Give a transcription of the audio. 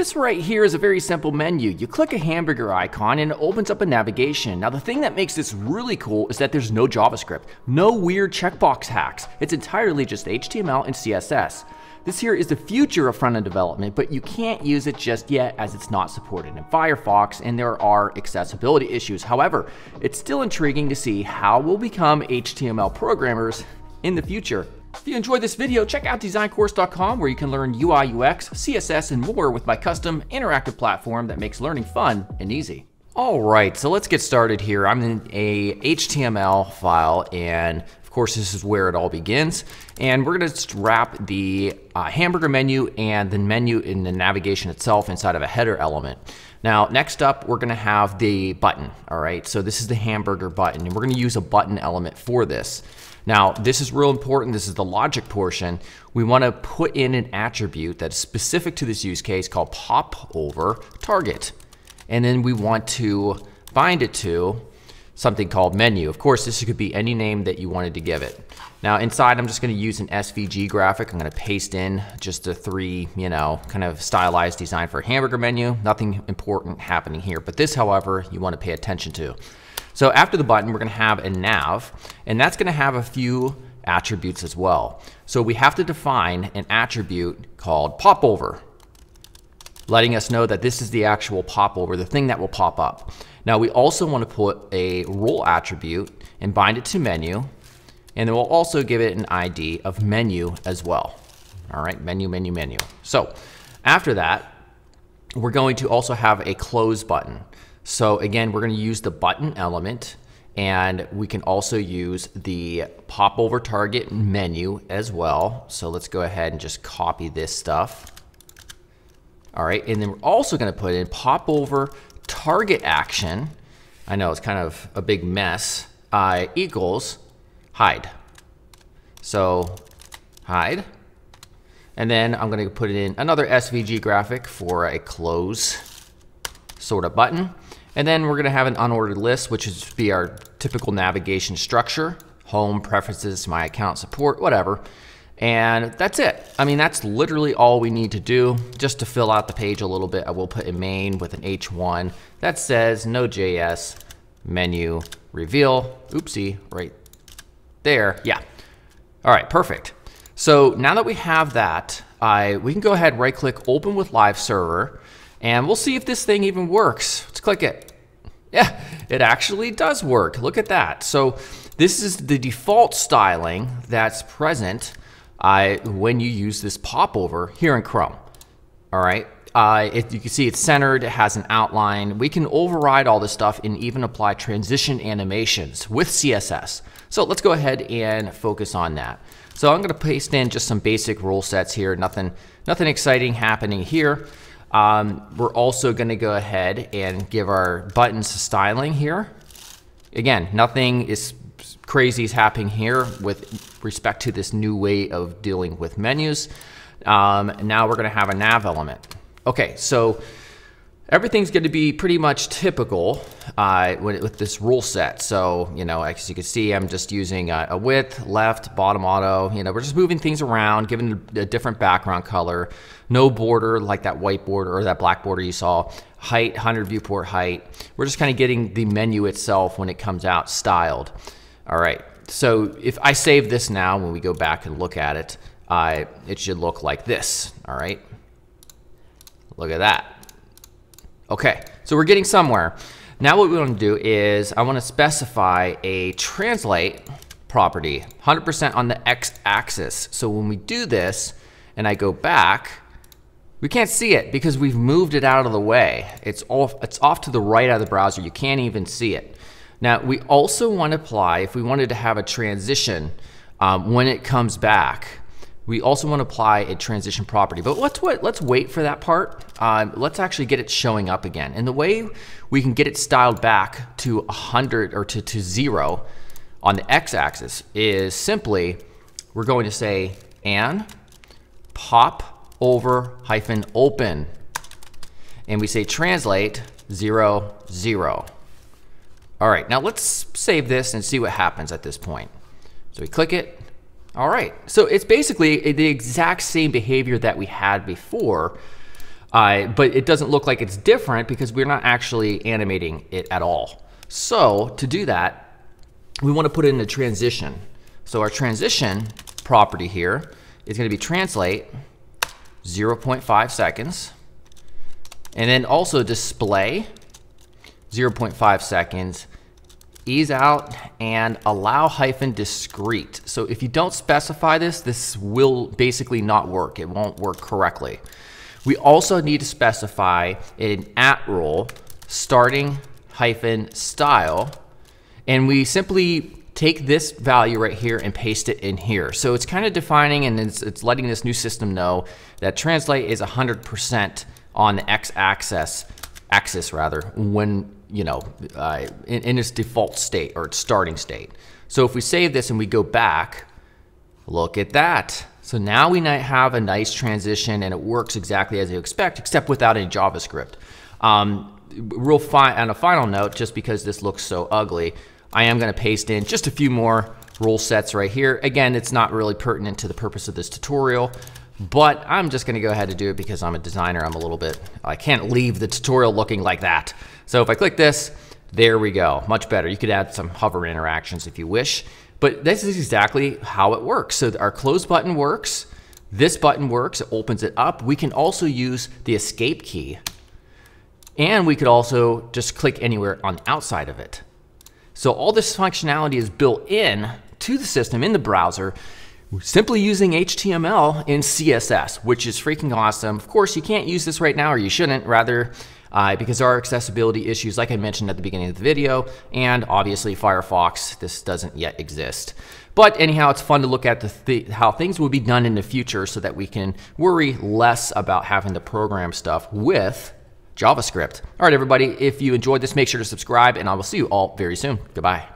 This right here is a very simple menu. You click a hamburger icon and it opens up a navigation. Now the thing that makes this really cool is that there's no JavaScript, no weird checkbox hacks. It's entirely just HTML and CSS. This here is the future of front-end development, but you can't use it just yet as it's not supported in Firefox and there are accessibility issues. However, it's still intriguing to see how we'll become HTML programmers in the future. If you enjoyed this video, check out designcourse.com where you can learn UI, UX, CSS, and more with my custom interactive platform that makes learning fun and easy. All right, so let's get started here. I'm in a HTML file and of course, this is where it all begins. And we're gonna wrap the uh, hamburger menu and the menu in the navigation itself inside of a header element. Now, next up, we're gonna have the button, all right? So this is the hamburger button, and we're gonna use a button element for this. Now, this is real important. This is the logic portion. We want to put in an attribute that's specific to this use case called pop over target. And then we want to bind it to something called menu. Of course, this could be any name that you wanted to give it. Now inside, I'm just gonna use an SVG graphic. I'm gonna paste in just the three, you know, kind of stylized design for a hamburger menu. Nothing important happening here. But this, however, you wanna pay attention to. So after the button, we're gonna have a nav, and that's gonna have a few attributes as well. So we have to define an attribute called popover, letting us know that this is the actual popover, the thing that will pop up. Now we also want to put a role attribute and bind it to menu, and then we'll also give it an ID of menu as well. All right, menu, menu, menu. So after that, we're going to also have a close button. So again, we're going to use the button element and we can also use the popovertarget menu as well. So let's go ahead and just copy this stuff. All right, and then we're also going to put in popover target action. I know it's kind of a big mess. Uh, equals hide. So hide. And then I'm going to put in another SVG graphic for a close sort of button. And then we're gonna have an unordered list, which is be our typical navigation structure, home, preferences, my account support, whatever. And that's it. I mean, that's literally all we need to do. Just to fill out the page a little bit, I will put a main with an H1 that says No JS menu reveal. Oopsie, right there. Yeah. All right, perfect. So now that we have that, I, we can go ahead, right click, open with live server, and we'll see if this thing even works. Let's click it. Yeah, it actually does work. Look at that. So this is the default styling that's present uh, when you use this popover here in Chrome. All right. Uh, it, you can see it's centered, it has an outline. We can override all this stuff and even apply transition animations with CSS. So let's go ahead and focus on that. So I'm going to paste in just some basic rule sets here. Nothing, nothing exciting happening here. Um, we're also going to go ahead and give our buttons styling here. Again, nothing is crazy is happening here with respect to this new way of dealing with menus. Um, now we're going to have a nav element. Okay, so everything's going to be pretty much typical uh, with this rule set. So, you know, as you can see, I'm just using a, a, width, left, bottom auto. You know, we're just moving things around, giving a different background color. No border like that white border or that black border you saw. Height, 100 viewport height. We're just kind of getting the menu itself when it comes out styled. All right, so if I save this now, when we go back and look at it, it should look like this, all right? Look at that. Okay, so we're getting somewhere. Now what we want to do is I want to specify a translate property, 100% on the x-axis. So when we do this and I go back, we can't see it because we've moved it out of the way. It's off, it's off to the right of the browser. You can't even see it. Now we also want to apply, if we wanted to have a transition um, when it comes back, we also want to apply a transition property, but let's wait, let's wait for that part. Um, let's actually get it showing up again. And the way we can get it styled back to 100 or to, to zero on the x-axis is simply, we're going to say and popover hyphen open. And we say translate zero, zero. All right, now let's save this and see what happens at this point. So we click it, all right, so it's basically the exact same behavior that we had before. Uh, but it doesn't look like it's different because we're not actually animating it at all. So to do that, we want to put in a transition. So our transition property here is going to be translate 0.5 seconds and then also display 0.5 seconds ease out and allow hyphen discrete. So if you don't specify this, this will basically not work. It won't work correctly. We also need to specify an at role starting hyphen style. And we simply take this value right here and paste it in here. So it's kind of defining and it's, it's letting this new system know that translate is 100% on the x-axis, axis rather, when you know, uh, in, in its default state or its starting state. So if we save this and we go back, look at that. So now we have a nice transition and it works exactly as you expect, except without any JavaScript. Um, real fine on a final note, just because this looks so ugly, I am gonna paste in just a few more rule sets right here. Again, it's not really pertinent to the purpose of this tutorial, but I'm just gonna go ahead and do it because I'm a designer. I'm a little bit, I can't leave the tutorial looking like that. So if I click this, there we go, much better. You could add some hover interactions if you wish, but this is exactly how it works. So our close button works, this button works, it opens it up. We can also use the escape key and we could also just click anywhere on the outside of it. So all this functionality is built in to the system in the browser simply using HTML in CSS, which is freaking awesome. Of course, you can't use this right now, or you shouldn't, rather, uh, because there are accessibility issues, like I mentioned at the beginning of the video, and obviously Firefox, this doesn't yet exist. But anyhow, it's fun to look at th how things will be done in the future so that we can worry less about having to program stuff with JavaScript. All right, everybody, if you enjoyed this, make sure to subscribe, and I will see you all very soon. Goodbye.